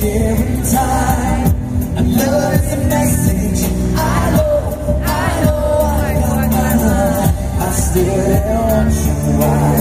sharing time, and love is a message. Still want